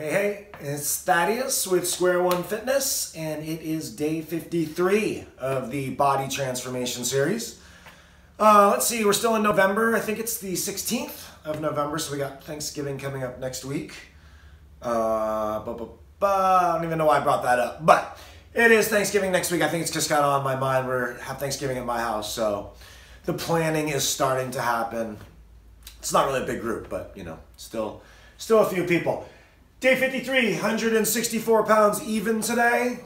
Hey, hey, it's Thaddeus with Square One Fitness, and it is day 53 of the Body Transformation Series. Uh, let's see, we're still in November. I think it's the 16th of November, so we got Thanksgiving coming up next week. Uh, bu- bu- bu- I don't even know why I brought that up, but it is Thanksgiving next week. I think it's just got on my mind. We're have Thanksgiving at my house, so the planning is starting to happen. It's not really a big group, but you know, still, still a few people. Day 53, 164 pounds even today.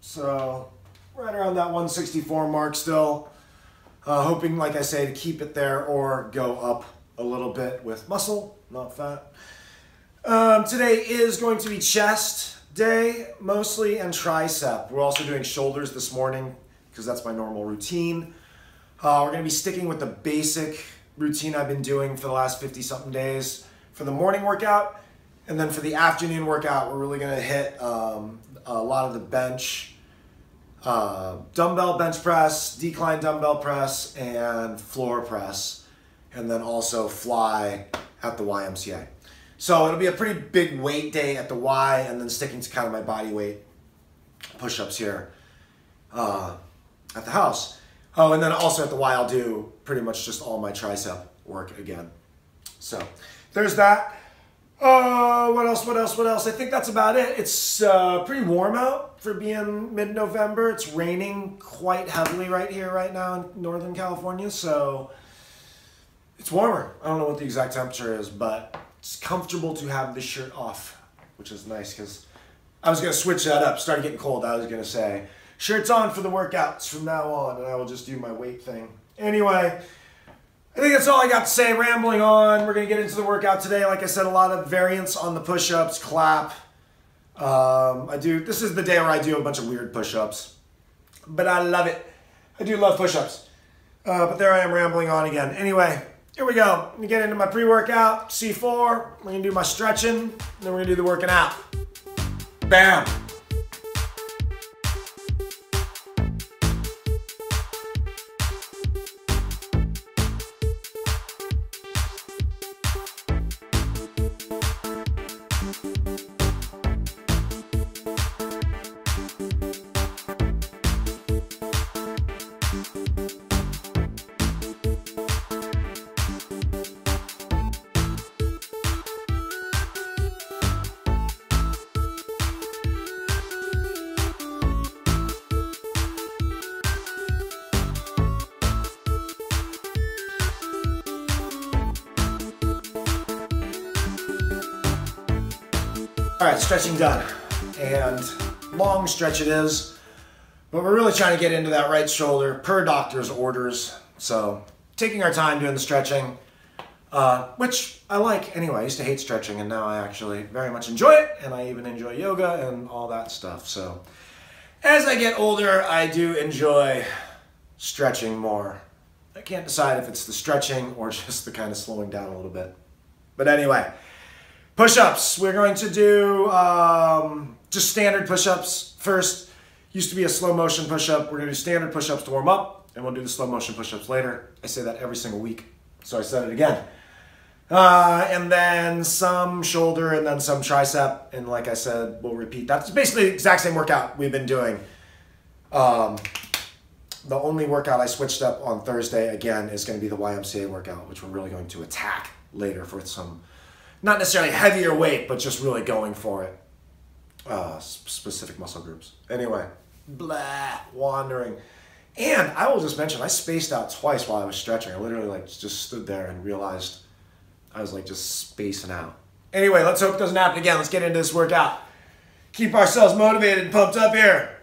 So, right around that 164 mark still. Uh, hoping, like I say, to keep it there or go up a little bit with muscle, not fat. Um, today is going to be chest day mostly and tricep. We're also doing shoulders this morning because that's my normal routine. Uh, we're going to be sticking with the basic routine I've been doing for the last 50 something days for the morning workout. And then for the afternoon workout, we're really going to hit um, a lot of the bench, uh, dumbbell bench press, decline dumbbell press, and floor press. And then also fly at the YMCA. So it'll be a pretty big weight day at the Y and then sticking to kind of my body weight push ups here uh, at the house. Oh, and then also at the Y, I'll do pretty much just all my tricep work again. So there's that. Uh, what else? What else? What else? I think that's about it. It's uh, pretty warm out for being mid-November. It's raining quite heavily right here, right now in Northern California. So it's warmer. I don't know what the exact temperature is, but it's comfortable to have the shirt off, which is nice because I was gonna switch that up. Started getting cold. I was gonna say shirts on for the workouts from now on, and I will just do my weight thing. Anyway. I think that's all I got to say. Rambling on. We're going to get into the workout today. Like I said, a lot of variants on the push ups, clap. Um, I do. This is the day where I do a bunch of weird push ups, but I love it. I do love push ups. Uh, but there I am rambling on again. Anyway, here we go. Let me get into my pre workout, C4. We're going to do my stretching, then we're going to do the working out. Bam. All right, stretching done. And long stretch it is. But we're really trying to get into that right shoulder per doctor's orders. So taking our time doing the stretching, uh, which I like anyway. I used to hate stretching and now I actually very much enjoy it. And I even enjoy yoga and all that stuff. So as I get older, I do enjoy stretching more. I can't decide if it's the stretching or just the kind of slowing down a little bit. But anyway, Push-ups. We're going to do um, just standard push-ups first. Used to be a slow motion push-up. We're going to do standard push-ups to warm up, and we'll do the slow motion push-ups later. I say that every single week, so I said it again. Uh, and then some shoulder, and then some tricep, and like I said, we'll repeat. that. It's basically the exact same workout we've been doing. Um, the only workout I switched up on Thursday again is going to be the YMCA workout, which we're really going to attack later for some not necessarily heavier weight, but just really going for it. Uh, specific muscle groups. Anyway, blah, wandering. And I will just mention, I spaced out twice while I was stretching. I literally like just stood there and realized I was like just spacing out. Anyway, let's hope it doesn't happen again. Let's get into this workout. Keep ourselves motivated and pumped up here.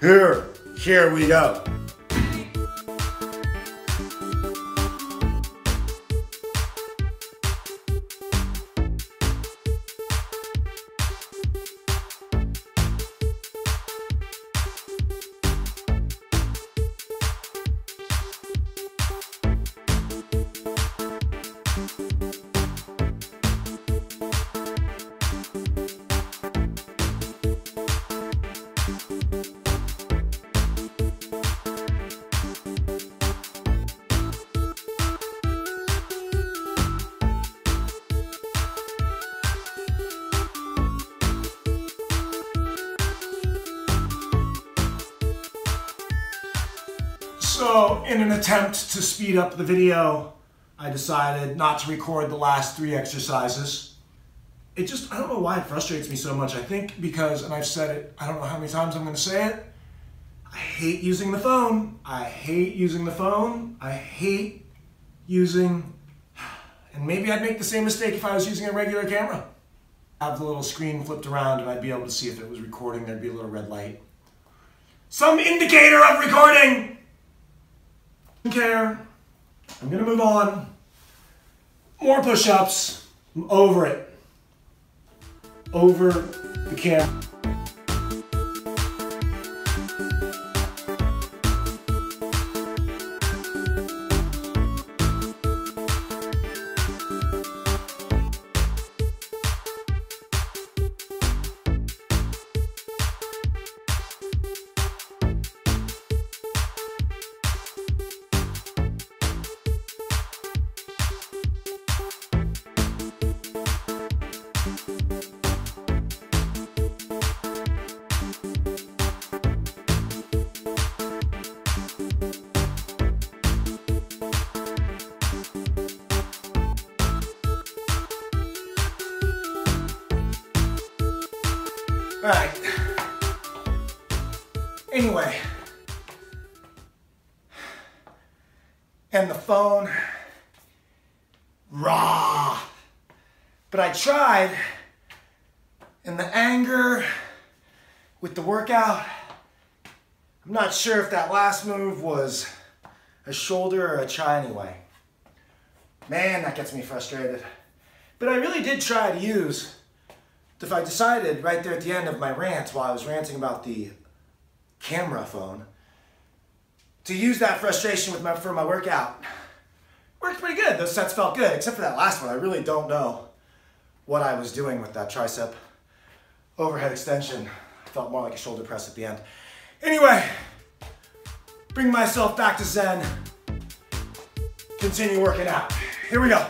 Here, here we go. So in an attempt to speed up the video, I decided not to record the last three exercises. It just, I don't know why it frustrates me so much. I think because, and I've said it, I don't know how many times I'm gonna say it, I hate using the phone. I hate using the phone. I hate using, and maybe I'd make the same mistake if I was using a regular camera. Have the little screen flipped around and I'd be able to see if it was recording, there'd be a little red light. Some indicator of recording! Care. I'm gonna move on. More push-ups. I'm over it. Over the camera. Right. Anyway. And the phone. Raw. But I tried. And the anger with the workout. I'm not sure if that last move was a shoulder or a try anyway. Man, that gets me frustrated. But I really did try to use if I decided right there at the end of my rant, while I was ranting about the camera phone, to use that frustration with my, for my workout, worked pretty good. Those sets felt good, except for that last one. I really don't know what I was doing with that tricep overhead extension. felt more like a shoulder press at the end. Anyway, bring myself back to Zen. Continue working out. Here we go.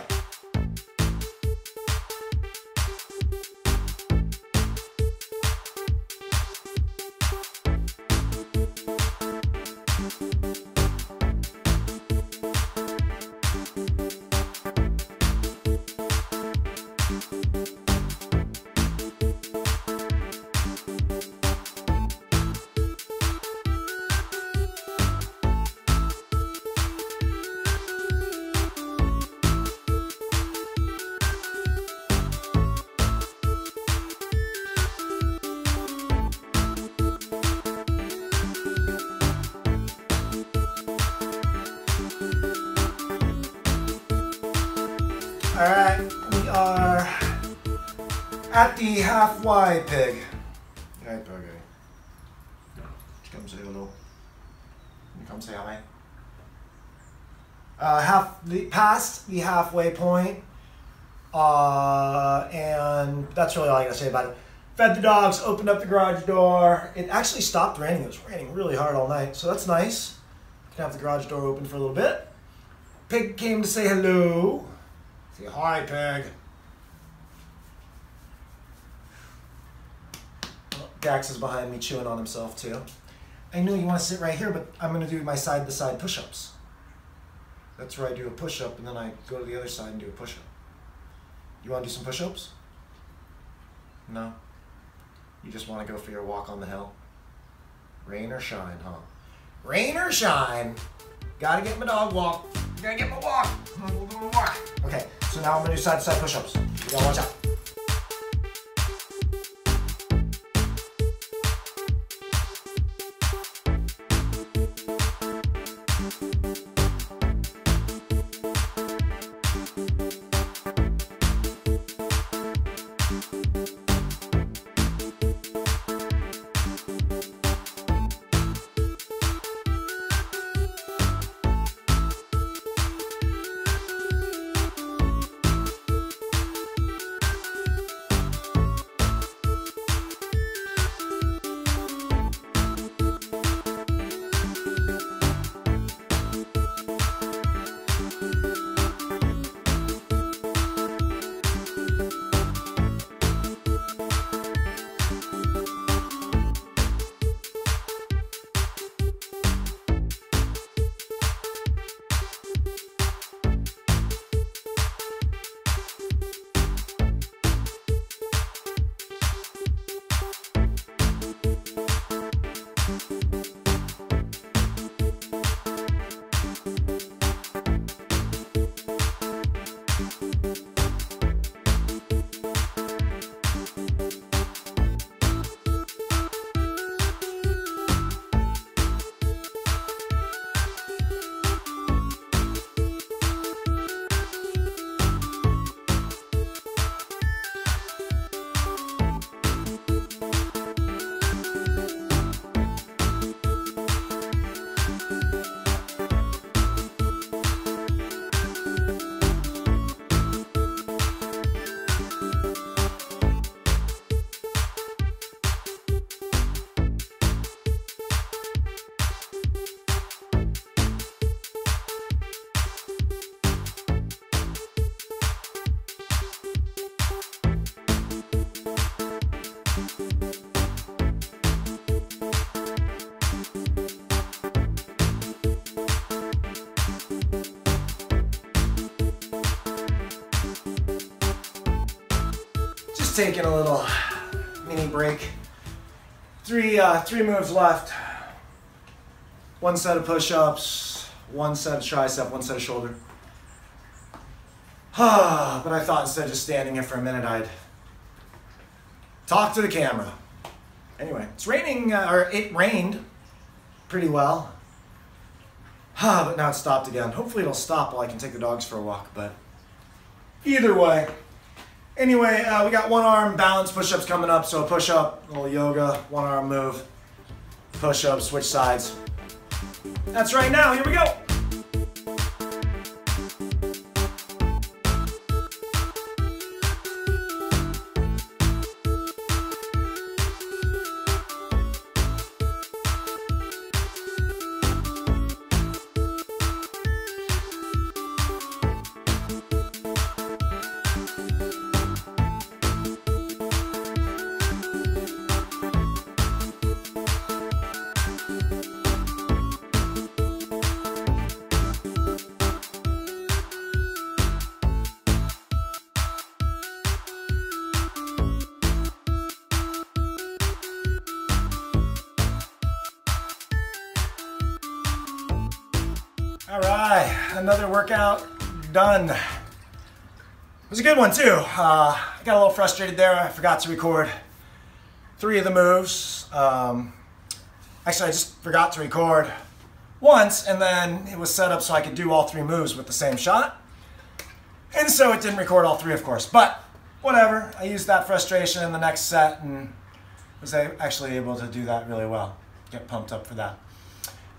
All right, we are at the halfway pig. Hey, piggy. Come say hello. You come say hi. Uh, half the past the halfway point, uh, and that's really all I gotta say about it. Fed the dogs, opened up the garage door. It actually stopped raining. It was raining really hard all night, so that's nice. Can have the garage door open for a little bit. Pig came to say hello. Say hi, Peg. Dax is behind me chewing on himself too. I know you want to sit right here, but I'm going to do my side-to-side push-ups. That's where I do a push-up and then I go to the other side and do a push-up. You want to do some push-ups? No? You just want to go for your walk on the hill? Rain or shine, huh? Rain or shine. Gotta get my dog walk. Gotta get my walk. walk. Okay, so now I'm gonna do side to side push ups. You gotta watch out. Taking a little mini break. Three, uh, three moves left. One set of push-ups, one set of tricep, one set of shoulder. but I thought instead of just standing here for a minute, I'd talk to the camera. Anyway, it's raining, uh, or it rained pretty well. but now it's stopped again. Hopefully it'll stop while I can take the dogs for a walk, but either way. Anyway, uh, we got one arm balance push-ups coming up, so push up, little yoga, one arm move, push up, switch sides. That's right now, here we go. Another workout done. It was a good one too. Uh, I got a little frustrated there. I forgot to record three of the moves. Um, actually, I just forgot to record once, and then it was set up so I could do all three moves with the same shot. And so it didn't record all three, of course. But whatever, I used that frustration in the next set and was actually able to do that really well. Get pumped up for that.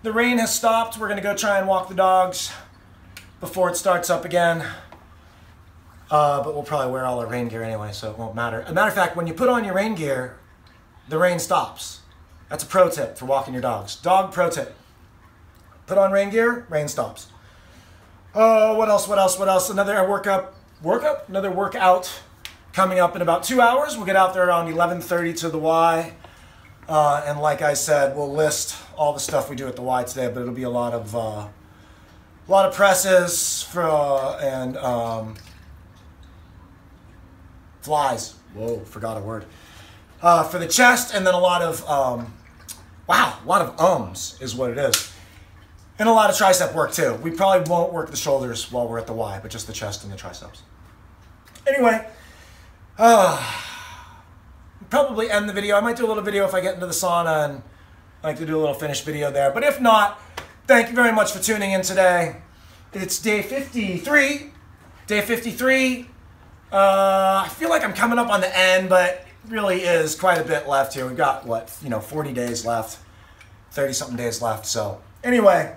The rain has stopped. We're going to go try and walk the dogs before it starts up again. Uh, but we'll probably wear all our rain gear anyway, so it won't matter. As a matter of fact, when you put on your rain gear, the rain stops. That's a pro tip for walking your dogs. Dog pro tip. Put on rain gear, rain stops. Oh, what else, what else, what else? Another workout, workout? Another workout coming up in about two hours. We'll get out there around 11.30 to the Y. Uh, and like I said, we'll list all the stuff we do at the Y today, but it'll be a lot of uh, a lot of presses for uh, and um, flies. Whoa, forgot a word. Uh, for the chest, and then a lot of um, wow, a lot of ums is what it is, and a lot of tricep work too. We probably won't work the shoulders while we're at the Y, but just the chest and the triceps. Anyway. Uh, probably end the video. I might do a little video if I get into the sauna and I like to do a little finished video there. But if not, thank you very much for tuning in today. It's day 53. Day 53. Uh, I feel like I'm coming up on the end, but really is quite a bit left here. We've got, what, you know, 40 days left. 30 something days left. So, anyway,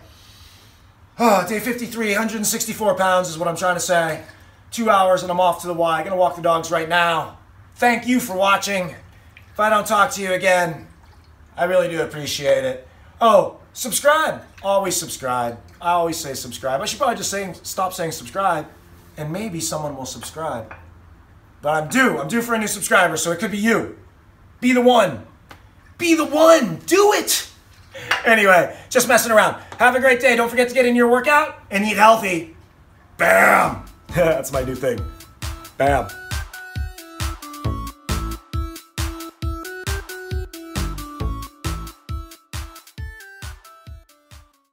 oh, day 53, 164 pounds is what I'm trying to say. Two hours and I'm off to the Y. Gonna walk the dogs right now. Thank you for watching. If I don't talk to you again, I really do appreciate it. Oh, subscribe. Always subscribe. I always say subscribe. I should probably just say, stop saying subscribe, and maybe someone will subscribe. But I'm due. I'm due for a new subscriber, so it could be you. Be the one. Be the one. Do it. Anyway, just messing around. Have a great day. Don't forget to get in your workout and eat healthy. Bam. That's my new thing. Bam.